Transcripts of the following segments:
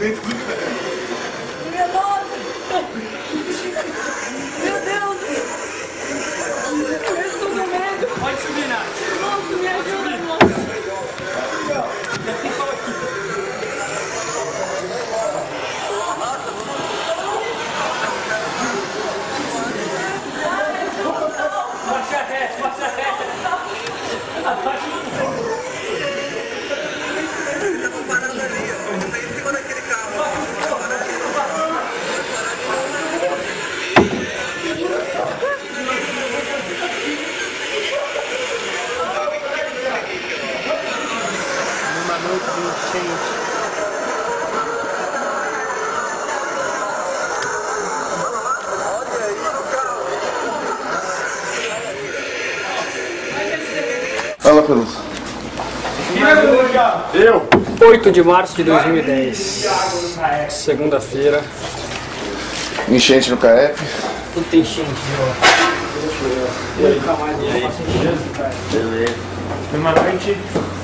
dentro do... Meu nome! Enchente. Fala, Pelus. Eu? 8 de março de 2010. Segunda-feira. Enchente no CAEP. Tudo tem enchente, Nunca mais cara. Numa noite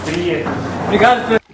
fria. Obrigado,